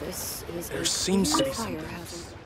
This is There a seems to be something. hazard.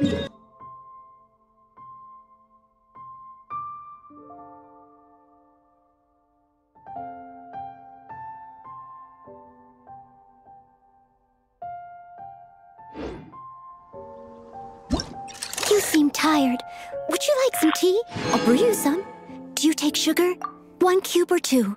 You seem tired. Would you like some tea? I'll brew you some. Do you take sugar? One cube or two?